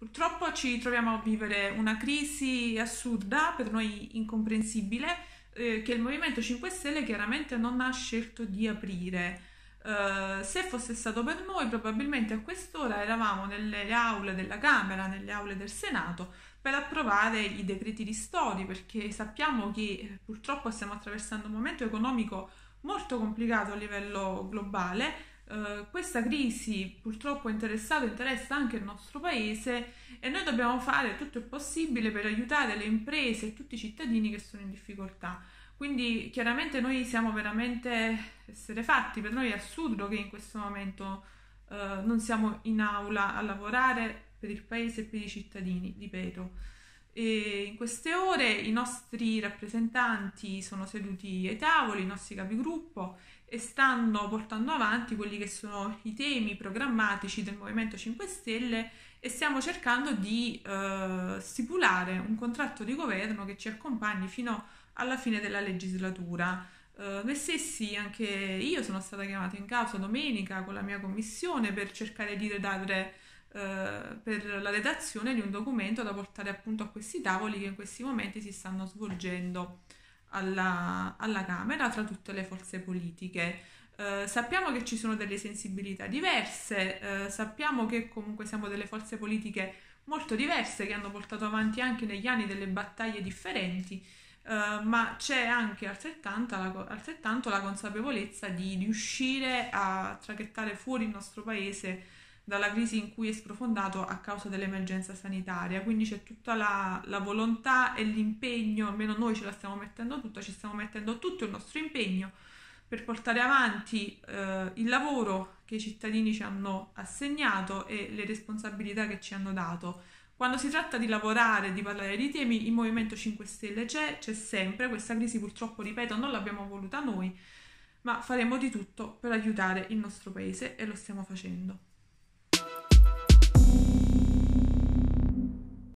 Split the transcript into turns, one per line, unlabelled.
Purtroppo ci troviamo a vivere una crisi assurda, per noi incomprensibile, eh, che il Movimento 5 Stelle chiaramente non ha scelto di aprire. Uh, se fosse stato per noi, probabilmente a quest'ora eravamo nelle aule della Camera, nelle aule del Senato, per approvare i decreti ristori, perché sappiamo che eh, purtroppo stiamo attraversando un momento economico molto complicato a livello globale. Uh, questa crisi purtroppo è interessato, interessa anche il nostro paese e noi dobbiamo fare tutto il possibile per aiutare le imprese e tutti i cittadini che sono in difficoltà. Quindi chiaramente noi siamo veramente essere fatti, per noi è assurdo che in questo momento uh, non siamo in aula a lavorare per il paese e per i cittadini, ripeto. E in queste ore i nostri rappresentanti sono seduti ai tavoli, i nostri capigruppo e stanno portando avanti quelli che sono i temi programmatici del Movimento 5 Stelle e stiamo cercando di uh, stipulare un contratto di governo che ci accompagni fino alla fine della legislatura. Uh, noi stessi, anche io sono stata chiamata in causa domenica con la mia commissione per cercare di redare per la redazione di un documento da portare appunto a questi tavoli che in questi momenti si stanno svolgendo alla, alla Camera tra tutte le forze politiche. Uh, sappiamo che ci sono delle sensibilità diverse, uh, sappiamo che comunque siamo delle forze politiche molto diverse che hanno portato avanti anche negli anni delle battaglie differenti, uh, ma c'è anche altrettanto la, altrettanto la consapevolezza di riuscire a traghettare fuori il nostro paese dalla crisi in cui è sprofondato a causa dell'emergenza sanitaria. Quindi c'è tutta la, la, volontà e l'impegno, almeno noi ce la stiamo mettendo tutta, ci stiamo mettendo tutto il nostro impegno per portare avanti eh, il lavoro che i cittadini ci hanno assegnato e le responsabilità che ci hanno dato. Quando si tratta di lavorare, di parlare di temi, il Movimento 5 Stelle c'è, c'è sempre, questa crisi purtroppo, ripeto, non l'abbiamo voluta noi, ma faremo di tutto per aiutare il nostro paese e lo stiamo facendo.